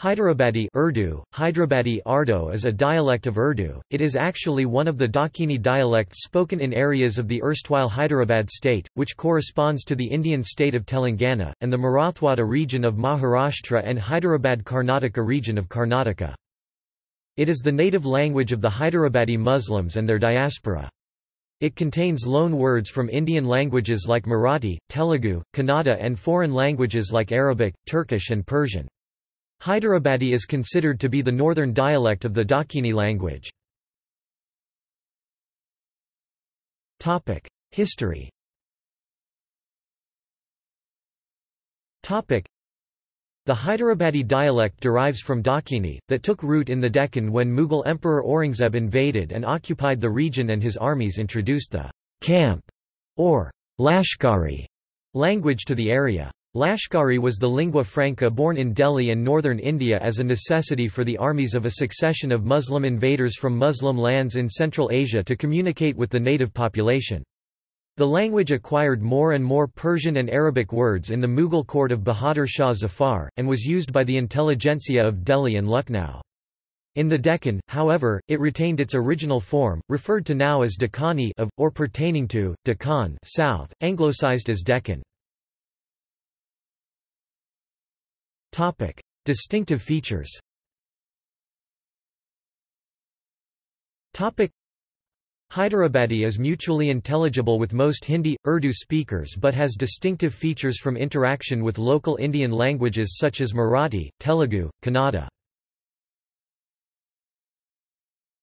Hyderabadi Urdu, Hyderabadi Ardo is a dialect of Urdu. It is actually one of the Dakhini dialects spoken in areas of the erstwhile Hyderabad state, which corresponds to the Indian state of Telangana, and the Marathwada region of Maharashtra and Hyderabad Karnataka region of Karnataka. It is the native language of the Hyderabadi Muslims and their diaspora. It contains loan words from Indian languages like Marathi, Telugu, Kannada and foreign languages like Arabic, Turkish and Persian. Hyderabadi is considered to be the northern dialect of the Dakhini language. History the Hyderabadi dialect derives from Dakhini, that took root in the Deccan when Mughal Emperor Aurangzeb invaded and occupied the region and his armies introduced the camp or Lashkari language to the area. Lashkari was the lingua franca born in Delhi and northern India as a necessity for the armies of a succession of Muslim invaders from Muslim lands in Central Asia to communicate with the native population. The language acquired more and more Persian and Arabic words in the Mughal court of Bahadur Shah Zafar, and was used by the intelligentsia of Delhi and Lucknow. In the Deccan, however, it retained its original form, referred to now as Deccani of, or pertaining to, Deccan south, anglicized as Deccan. Topic: Distinctive features. Topic: Hyderabadi is mutually intelligible with most Hindi, Urdu speakers but has distinctive features from interaction with local Indian languages such as Marathi, Telugu, Kannada.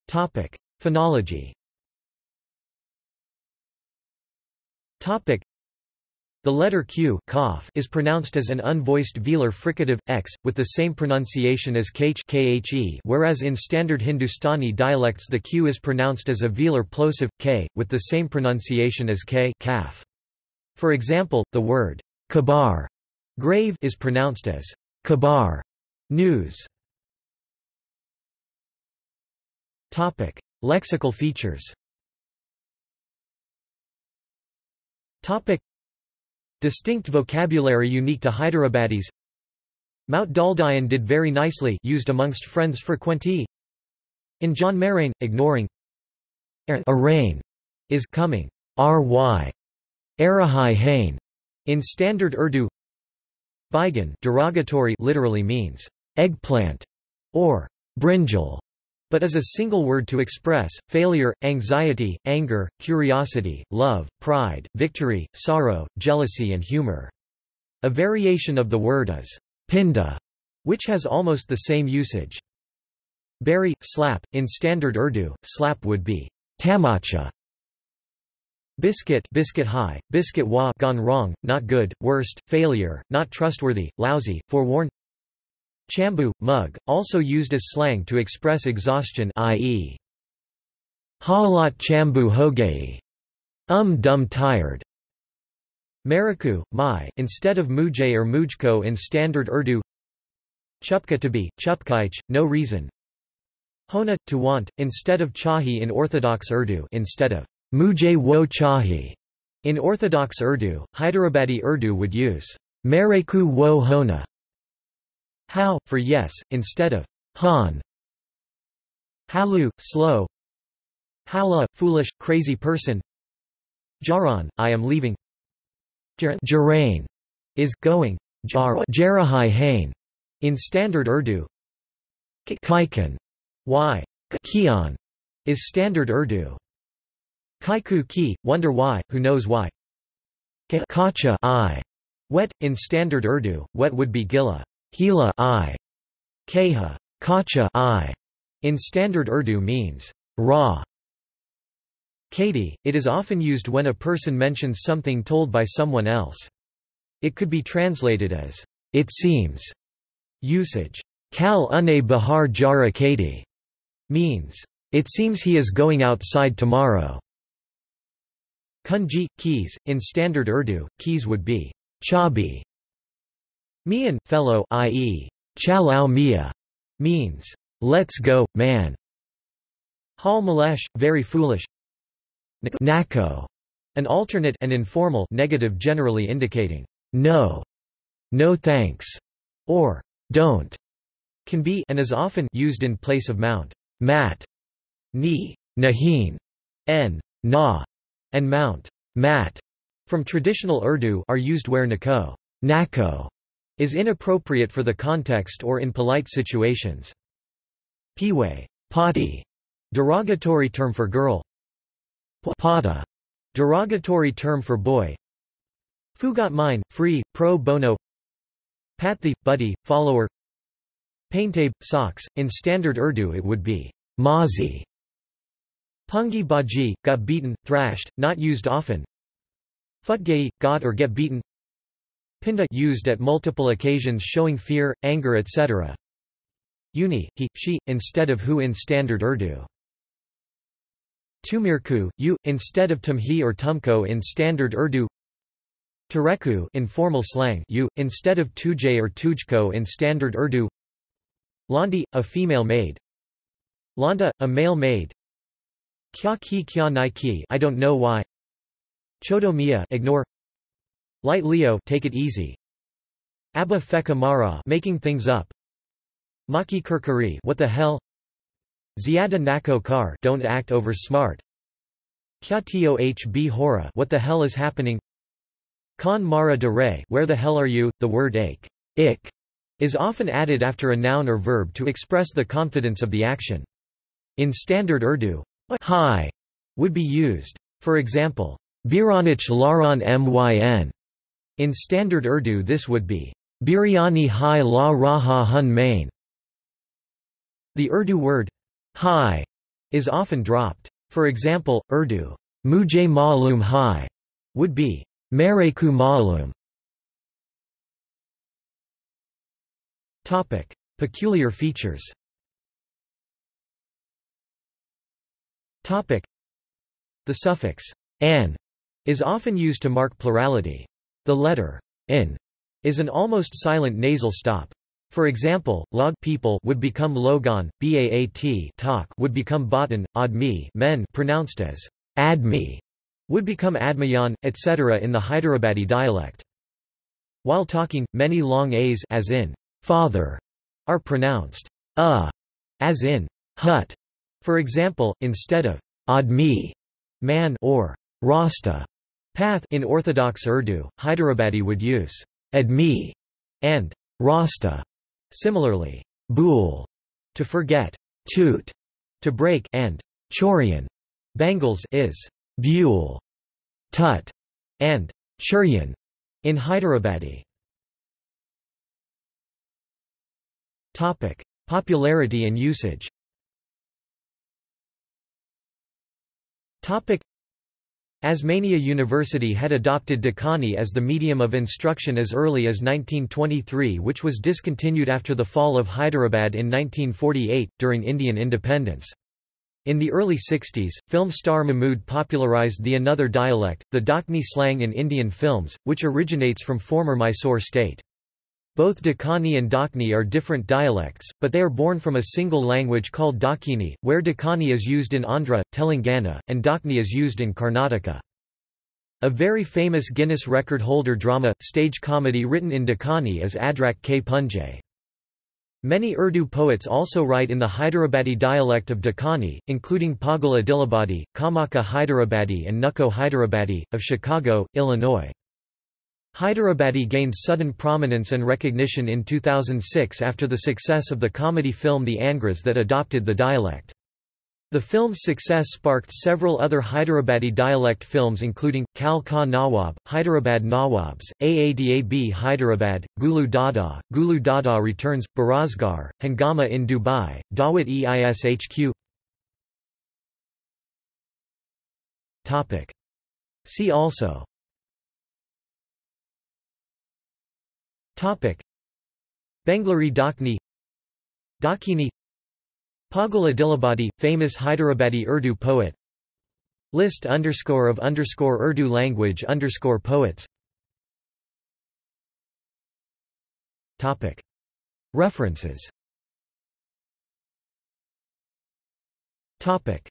Topic: Phonology. Topic: the letter q is pronounced as an unvoiced velar fricative, x, with the same pronunciation as khe whereas in standard Hindustani dialects the q is pronounced as a velar plosive, k, with the same pronunciation as k kaf. For example, the word kabar grave is pronounced as kabar news. Topic: Lexical features. Topic: Distinct vocabulary unique to Hyderabadis. Mount Daldayan did very nicely used amongst friends frequentee In John Marain, ignoring Arraign is coming. Ry. Arahai hain. In standard Urdu Baigan derogatory literally means eggplant or brinjal but is a single word to express, failure, anxiety, anger, curiosity, love, pride, victory, sorrow, jealousy and humor. A variation of the word is pinda, which has almost the same usage. Berry, slap, in standard Urdu, slap would be tamacha. Biscuit, biscuit high, biscuit wa gone wrong, not good, worst, failure, not trustworthy, lousy, forewarned Chambu, mug, also used as slang to express exhaustion i.e. Halat chambu hogei, um dumb tired. Mariku, mai, instead of mujay or mujko in standard Urdu. Chupka to be, chupkaich, no reason. Hona, to want, instead of chahi in Orthodox Urdu instead of mujay wo chahi. In Orthodox Urdu, Hyderabadi Urdu would use Mareku wo hona how, for yes, instead of han. Halu, slow. Hala, foolish, crazy person. Jaran, I am leaving. Jarain is going. Jarahai hain in standard Urdu. Kaikan, why? Kian is standard Urdu. Kaiku ki, wonder why, who knows why. Kacha I, wet in standard Urdu, wet would be gila. Hila I, Keha, Kacha I, in standard Urdu means raw. Kati, it is often used when a person mentions something told by someone else. It could be translated as, it seems. Usage, Kal une bahar jara Kati, means, it seems he is going outside tomorrow. Kunji, keys, in standard Urdu, keys would be chabi, Mian, fellow i.e., Chalao Mia, means, let's go, man. Hal Malesh, very foolish. Nako, an alternate and informal negative generally indicating, no, no thanks, or don't. can be and is often used in place of mount, mat, ni, nahin, n, na, and mount, mat, from traditional Urdu are used where nako, nako is inappropriate for the context or in polite situations. Piwe, potty, derogatory term for girl. Pata, derogatory term for boy. Fugat mine, free, pro bono. Patthi, buddy, follower. Paintabe, socks. In standard Urdu it would be mazi. Pungi baji, got beaten, thrashed, not used often. Futgayi, got or get beaten. Pinda used at multiple occasions showing fear, anger etc. Uni, he, she, instead of who in standard Urdu. Tumirku, you, instead of tumhi or tumko in standard Urdu. Tureku informal slang you, instead of tujay or tujko in standard Urdu. Landi, a female maid. Landa, a male maid. Kya ki kya nai ki I don't know why. Chodomia ignore. Light Leo take it easy. Abba Feka Mara making things up. Maki Kirkari what the hell? Ziada Nako Kar don't act over smart. Kya tohb hora what the hell is happening? Khan Mara de Re where the hell are you? The word ik, ik is often added after a noun or verb to express the confidence of the action. In standard Urdu, hi would be used. For example, Biranich Laran Myn in standard Urdu this would be, Biryani hai la raha hun main. The Urdu word, hai, is often dropped. For example, Urdu, mujhe maloom hai, would be, mere maloom. Topic. Peculiar features Topic. The suffix, an, is often used to mark plurality. The letter in is an almost silent nasal stop. For example, log people would become logon, baat talk would become batan, admi men pronounced as admi would become admayan, etc. in the Hyderabadi dialect. While talking, many long a's as in father are pronounced a as in hut. For example, instead of admi man or rasta Path in Orthodox Urdu, Hyderabadi would use admi and rasta. Similarly, bul to forget, toot to break, and chorian Bangals is buhl, tut, and churian in Hyderabadi. Topic: Popularity and usage. Topic: Osmania University had adopted Dakani as the medium of instruction as early as 1923 which was discontinued after the fall of Hyderabad in 1948, during Indian independence. In the early 60s, film star Mahmood popularized the another dialect, the Dakni slang in Indian films, which originates from former Mysore state. Both Dakani and Dakni are different dialects, but they are born from a single language called Dakhini, where Dakani is used in Andhra, Telangana, and Dakni is used in Karnataka. A very famous Guinness record holder drama, stage comedy written in Dakani is Adrak K. Punjay. Many Urdu poets also write in the Hyderabadi dialect of Dakani, including Pagal Adilabadi, Kamaka Hyderabadi and Nuko Hyderabadi, of Chicago, Illinois. Hyderabadi gained sudden prominence and recognition in 2006 after the success of the comedy film The Angrez that adopted the dialect. The film's success sparked several other Hyderabadi dialect films including, Kal Ka Nawab, Hyderabad Nawabs, Aadab Hyderabad, Gulu Dada, Gulu Dada Returns, Berazgar, Hungama in Dubai, Dawat EISHQ See also Topic. Benglari Dakni Dakini Pagal Adilabadi, famous Hyderabadi Urdu poet. List underscore of underscore Urdu language underscore poets. Topic. References. Topic